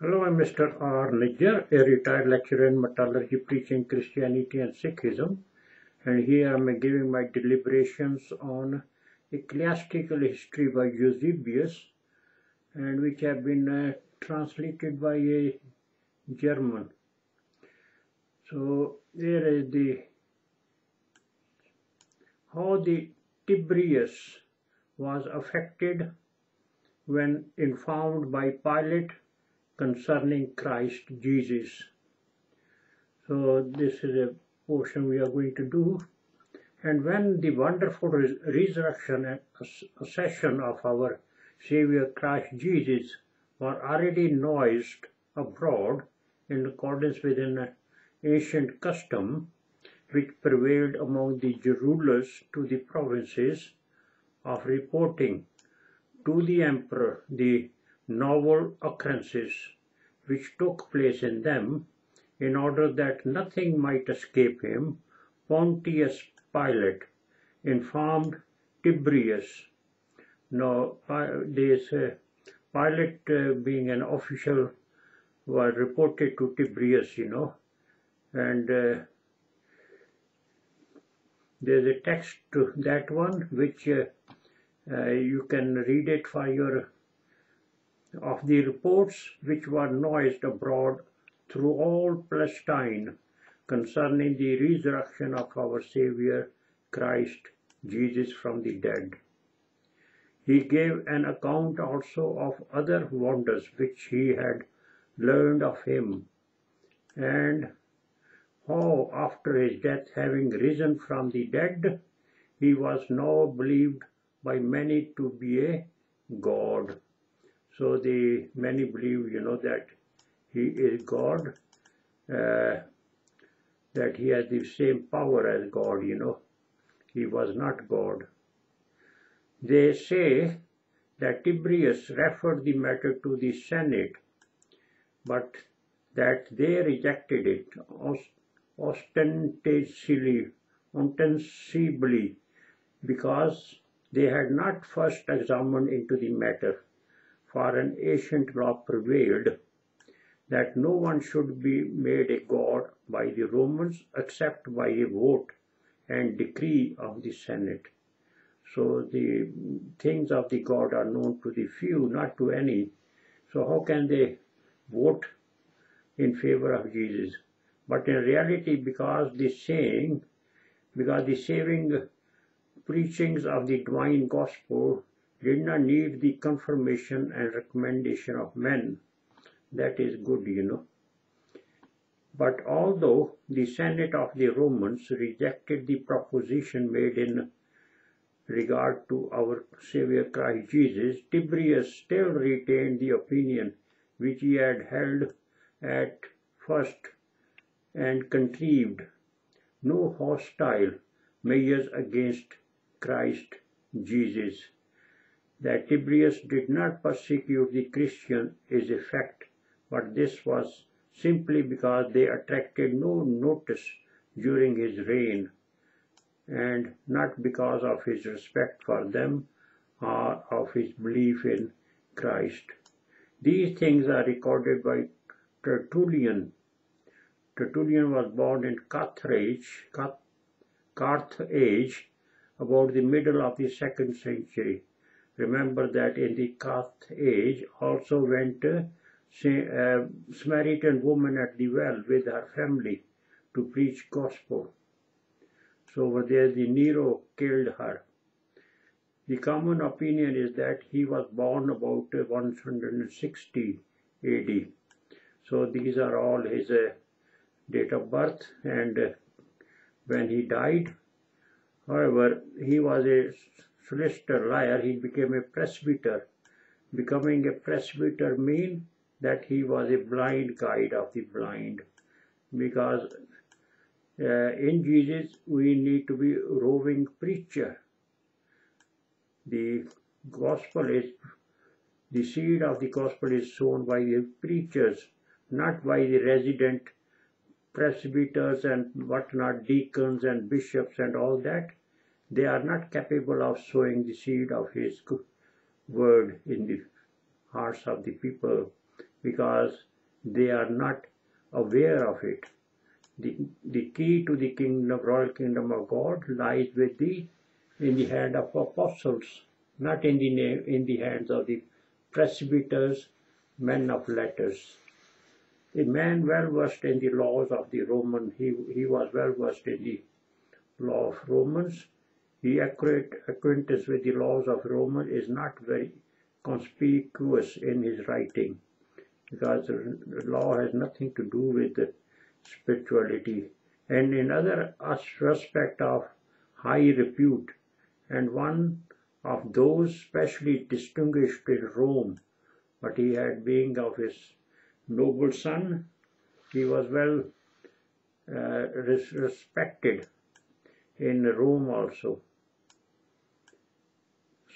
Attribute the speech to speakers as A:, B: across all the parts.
A: Hello, I'm Mr. R. Nijjhar, a retired lecturer in metallurgy preaching Christianity and Sikhism. And here I'm giving my deliberations on ecclesiastical history by Eusebius, and which have been uh, translated by a German. So there is the how the Tiberius was affected when informed by Pilate concerning Christ Jesus. So this is a portion we are going to do. And when the wonderful res resurrection and ascension of our Savior Christ Jesus were already noised abroad in accordance with an ancient custom which prevailed among the rulers to the provinces of reporting to the emperor the novel occurrences which took place in them, in order that nothing might escape him, Pontius Pilate informed Tiberius. Now, this uh, Pilate, uh, being an official, was reported to Tiberius, you know, and uh, there's a text to that one which uh, uh, you can read it for your of the reports which were noised abroad through all Palestine concerning the resurrection of our Saviour Christ Jesus from the dead. He gave an account also of other wonders which he had learned of him, and how after his death having risen from the dead, he was now believed by many to be a God. So the many believe, you know, that he is God, uh, that he has the same power as God, you know. He was not God. They say that Tiberius referred the matter to the Senate, but that they rejected it ostentatiously, ostensibly because they had not first examined into the matter for an ancient law prevailed that no one should be made a god by the Romans except by a vote and decree of the Senate. So the things of the God are known to the few, not to any. So how can they vote in favor of Jesus? But in reality, because the saying, because the saving preachings of the divine gospel did not need the confirmation and recommendation of men. That is good, you know. But although the Senate of the Romans rejected the proposition made in regard to our Savior Christ Jesus, Tiberius still retained the opinion which he had held at first and contrived no hostile measures against Christ Jesus. That Tiberius did not persecute the Christian is a fact, but this was simply because they attracted no notice during his reign, and not because of his respect for them or of his belief in Christ. These things are recorded by Tertullian. Tertullian was born in Carthage, Carthage about the middle of the second century. Remember that in the Carthage also went a Samaritan woman at the well with her family to preach gospel. So over there the Nero killed her. The common opinion is that he was born about 160 AD. So these are all his uh, date of birth and uh, when he died. However, he was a solicitor liar, he became a presbyter. Becoming a presbyter mean that he was a blind guide of the blind. Because uh, in Jesus we need to be roving preacher. The gospel is, the seed of the gospel is sown by the preachers, not by the resident presbyters and whatnot, deacons and bishops and all that they are not capable of sowing the seed of his word in the hearts of the people because they are not aware of it. The, the key to the kingdom, royal kingdom of God lies with the in the hand of apostles, not in the name, in the hands of the presbyters, men of letters. A man well versed in the laws of the Roman, he, he was well versed in the law of Romans. He accurate acquaintance with the laws of Roman is not very conspicuous in his writing because the law has nothing to do with the spirituality. And in other respect of high repute and one of those specially distinguished in Rome but he had being of his noble son he was well uh, respected in Rome also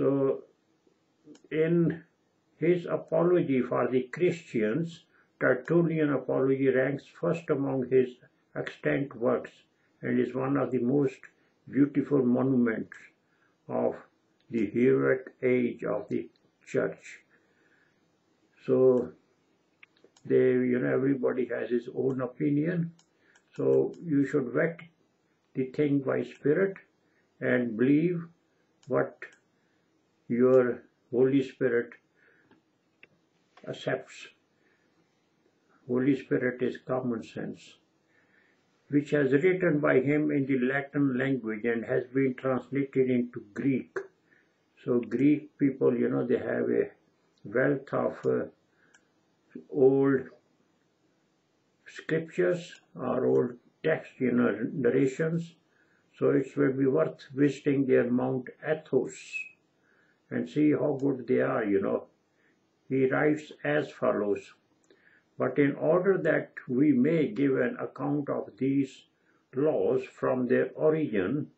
A: so in his apology for the Christians, Tertullian apology ranks first among his extant works and is one of the most beautiful monuments of the heroic age of the church. So they, you know, everybody has his own opinion. So you should vet the thing by spirit and believe what your Holy Spirit accepts. Holy Spirit is common sense, which has written by him in the Latin language and has been translated into Greek. So Greek people, you know, they have a wealth of uh, old scriptures or old text, you know, narrations. So it will be worth visiting their Mount Athos and see how good they are, you know. He writes as follows, But in order that we may give an account of these laws from their origin,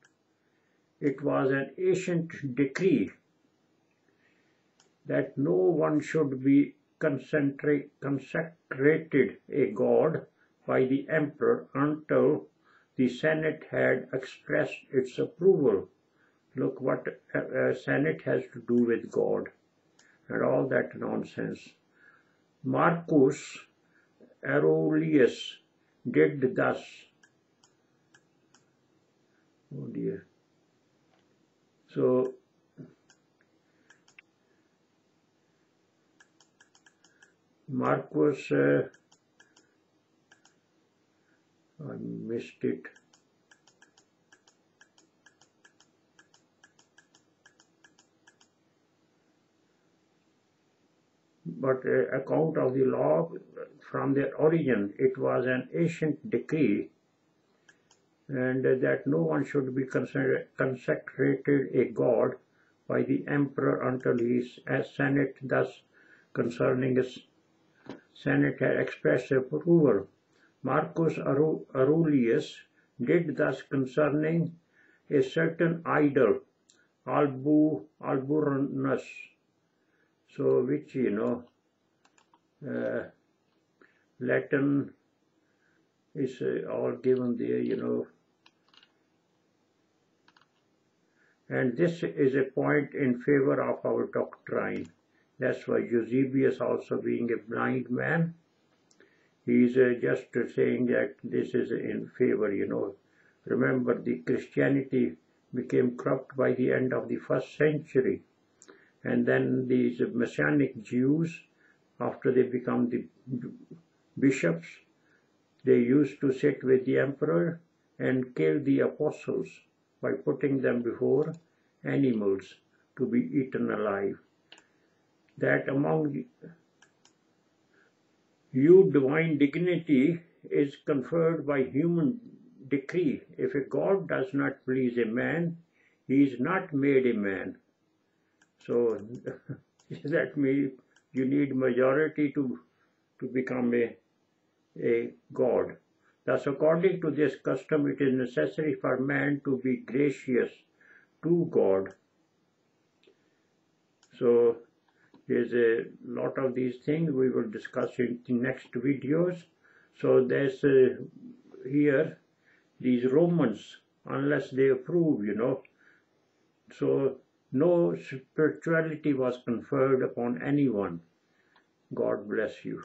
A: it was an ancient decree that no one should be consecrated a god by the emperor until the Senate had expressed its approval look what a Senate has to do with God and all that nonsense. Marcus Aurelius did thus. Oh dear. So Marcus, uh, I missed it. But uh, account of the law from their origin, it was an ancient decree and that no one should be consecrated a god by the emperor until his as senate thus concerning his senate had expressed approval. Marcus Aurelius did thus concerning a certain idol, Albu, Alburnus, so which you know uh, Latin is uh, all given there you know. And this is a point in favor of our doctrine. That's why Eusebius also being a blind man he's uh, just saying that this is in favor you know. Remember the Christianity became corrupt by the end of the first century and then these Messianic Jews, after they become the bishops, they used to sit with the emperor and kill the apostles by putting them before animals to be eaten alive. That among you divine dignity is conferred by human decree. If a God does not please a man, he is not made a man. So that means you need majority to to become a a god. Thus, according to this custom, it is necessary for man to be gracious to God. So, there's a lot of these things we will discuss in the next videos. So, there's uh, here these Romans, unless they approve, you know. So, no spirituality was conferred upon anyone. God bless you.